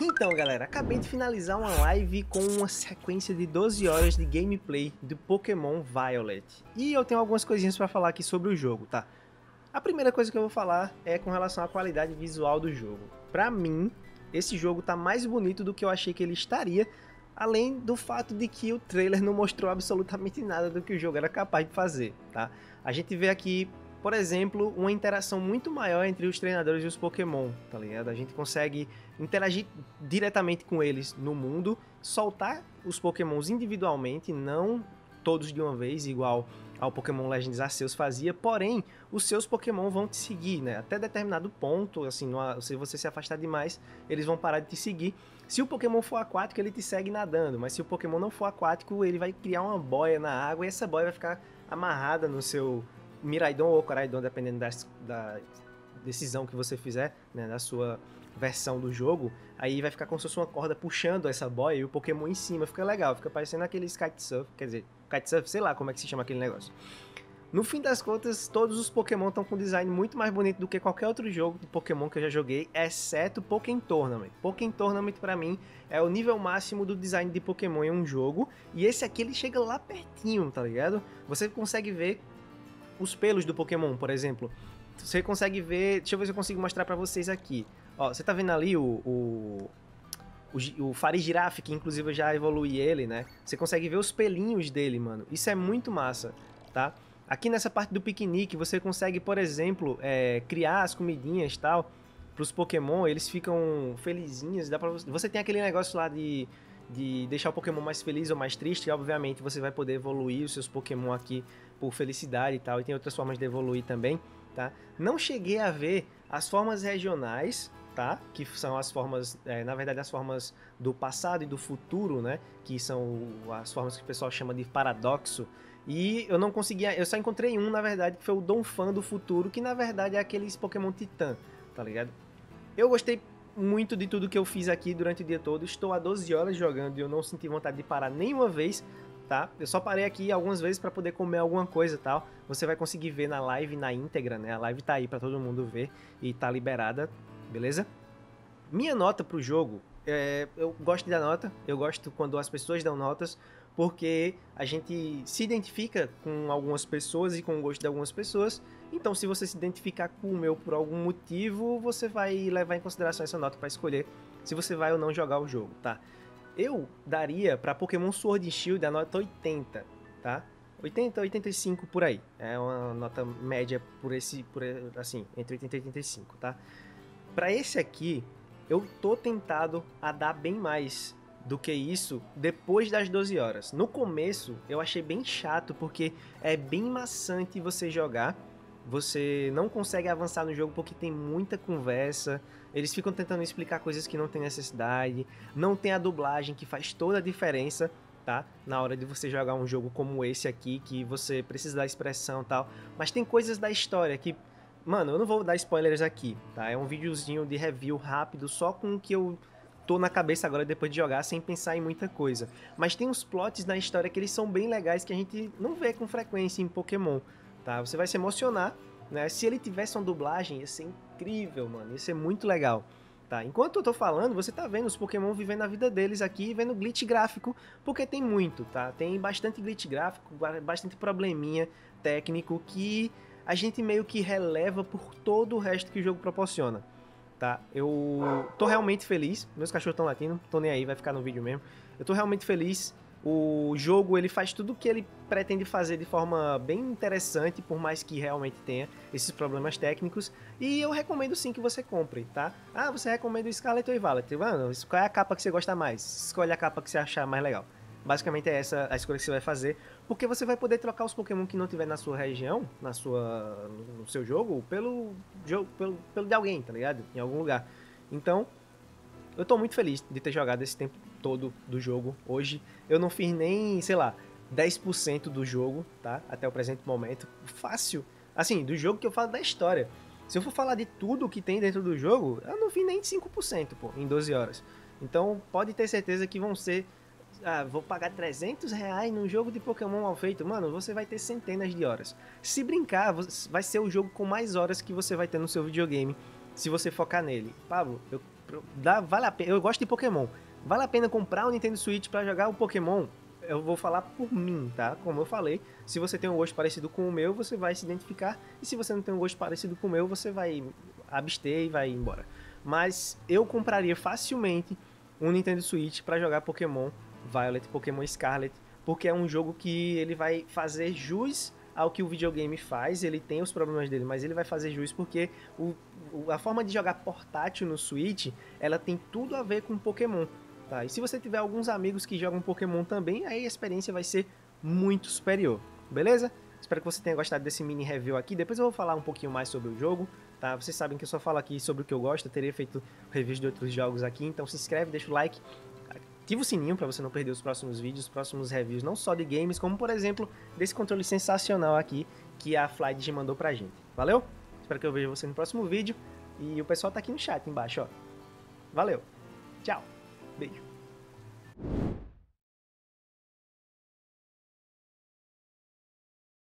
Então, galera, acabei de finalizar uma live com uma sequência de 12 horas de gameplay do Pokémon Violet. E eu tenho algumas coisinhas para falar aqui sobre o jogo, tá? A primeira coisa que eu vou falar é com relação à qualidade visual do jogo. Pra mim, esse jogo tá mais bonito do que eu achei que ele estaria, além do fato de que o trailer não mostrou absolutamente nada do que o jogo era capaz de fazer, tá? A gente vê aqui por exemplo, uma interação muito maior entre os treinadores e os Pokémon, tá ligado? A gente consegue interagir diretamente com eles no mundo, soltar os Pokémons individualmente, não todos de uma vez, igual ao Pokémon Legends Arceus fazia, porém, os seus Pokémon vão te seguir, né? Até determinado ponto, assim, se você se afastar demais, eles vão parar de te seguir. Se o Pokémon for aquático, ele te segue nadando, mas se o Pokémon não for aquático, ele vai criar uma boia na água e essa boia vai ficar amarrada no seu Miraidon ou Coraidon, dependendo da, da decisão que você fizer, né, da sua versão do jogo, aí vai ficar como se fosse uma corda puxando essa boia e o Pokémon em cima, fica legal, fica parecendo aquele Kite Surf, quer dizer, Kite Surf, sei lá como é que se chama aquele negócio. No fim das contas, todos os Pokémon estão com um design muito mais bonito do que qualquer outro jogo de Pokémon que eu já joguei, exceto Pokémon Tournament. Pokémon Tournament para mim é o nível máximo do design de Pokémon em um jogo, e esse aqui ele chega lá pertinho, tá ligado? Você consegue ver os pelos do Pokémon, por exemplo. Você consegue ver. Deixa eu ver se eu consigo mostrar para vocês aqui. Ó, você tá vendo ali o. o o, o que inclusive eu já evolui ele, né? Você consegue ver os pelinhos dele, mano. Isso é muito massa, tá? Aqui nessa parte do piquenique, você consegue, por exemplo, é, criar as comidinhas e tal pros Pokémon, eles ficam felizinhos. Dá pra você... você tem aquele negócio lá de, de deixar o Pokémon mais feliz ou mais triste, e obviamente você vai poder evoluir os seus Pokémon aqui por felicidade e tal, e tem outras formas de evoluir também, tá? Não cheguei a ver as formas regionais, tá? Que são as formas, é, na verdade, as formas do passado e do futuro, né? Que são as formas que o pessoal chama de paradoxo. E eu não conseguia, eu só encontrei um, na verdade, que foi o Donphan do futuro, que na verdade é aqueles Pokémon Titã, tá ligado? Eu gostei muito de tudo que eu fiz aqui durante o dia todo. Estou há 12 horas jogando e eu não senti vontade de parar nenhuma vez tá? Eu só parei aqui algumas vezes para poder comer alguma coisa e tal. Você vai conseguir ver na live na íntegra, né? A live tá aí para todo mundo ver e tá liberada, beleza? Minha nota pro jogo, é, eu gosto de dar nota, eu gosto quando as pessoas dão notas, porque a gente se identifica com algumas pessoas e com o gosto de algumas pessoas. Então, se você se identificar com o meu por algum motivo, você vai levar em consideração essa nota para escolher se você vai ou não jogar o jogo, tá? Eu daria para Pokémon Sword e Shield a nota 80, tá? 80, 85 por aí. É uma nota média por esse, por assim, entre 80 e 85, tá? Para esse aqui, eu tô tentado a dar bem mais do que isso depois das 12 horas. No começo, eu achei bem chato porque é bem maçante você jogar você não consegue avançar no jogo porque tem muita conversa. Eles ficam tentando explicar coisas que não tem necessidade. Não tem a dublagem que faz toda a diferença, tá? Na hora de você jogar um jogo como esse aqui, que você precisa da expressão tal. Mas tem coisas da história que. Mano, eu não vou dar spoilers aqui, tá? É um videozinho de review rápido, só com o que eu tô na cabeça agora depois de jogar, sem pensar em muita coisa. Mas tem uns plots na história que eles são bem legais que a gente não vê com frequência em Pokémon tá? Você vai se emocionar, né? Se ele tivesse uma dublagem, ia ser incrível, mano. Ia ser muito legal. Tá, enquanto eu tô falando, você tá vendo os Pokémon vivendo a vida deles aqui, vendo glitch gráfico, porque tem muito, tá? Tem bastante glitch gráfico, bastante probleminha técnico que a gente meio que releva por todo o resto que o jogo proporciona, tá? Eu tô realmente feliz, meus cachorros estão latindo, tô nem aí, vai ficar no vídeo mesmo. Eu tô realmente feliz o jogo ele faz tudo o que ele pretende fazer de forma bem interessante, por mais que realmente tenha esses problemas técnicos. E eu recomendo sim que você compre, tá? Ah, você recomenda o Scarlet ou Violet? Mano, qual é a capa que você gosta mais? Escolhe a capa que você achar mais legal. Basicamente é essa a escolha que você vai fazer, porque você vai poder trocar os Pokémon que não tiver na sua região, na sua, no seu jogo, pelo jogo, pelo, pelo de alguém, tá ligado? Em algum lugar. Então, eu tô muito feliz de ter jogado esse tempo todo do jogo. Hoje eu não fiz nem, sei lá, 10% do jogo, tá? Até o presente momento. Fácil. Assim, do jogo que eu falo da história. Se eu for falar de tudo que tem dentro do jogo, eu não fiz nem 5%, pô, em 12 horas. Então, pode ter certeza que vão ser. Ah, vou pagar 300 reais num jogo de Pokémon mal feito. Mano, você vai ter centenas de horas. Se brincar, vai ser o jogo com mais horas que você vai ter no seu videogame, se você focar nele. Pablo, eu dá, vale a pena. Eu gosto de Pokémon. Vale a pena comprar o Nintendo Switch para jogar o Pokémon? Eu vou falar por mim, tá? Como eu falei, se você tem um gosto parecido com o meu, você vai se identificar. E se você não tem um gosto parecido com o meu, você vai abster e vai embora. Mas eu compraria facilmente um Nintendo Switch para jogar Pokémon Violet, Pokémon Scarlet, porque é um jogo que ele vai fazer jus ao que o videogame faz. Ele tem os problemas dele, mas ele vai fazer jus porque o, a forma de jogar portátil no Switch, ela tem tudo a ver com Pokémon. Tá? E se você tiver alguns amigos que jogam Pokémon também, aí a experiência vai ser muito superior, beleza? Espero que você tenha gostado desse mini review aqui. Depois eu vou falar um pouquinho mais sobre o jogo, tá? Vocês sabem que eu só falo aqui sobre o que eu gosto, eu teria feito reviews de outros jogos aqui, então se inscreve, deixa o like, ativa o sininho para você não perder os próximos vídeos, os próximos reviews, não só de games, como por exemplo, desse controle sensacional aqui que a Flydigi mandou pra gente. Valeu? Espero que eu veja você no próximo vídeo e o pessoal tá aqui no chat embaixo, ó. Valeu. Tchau. Beijo.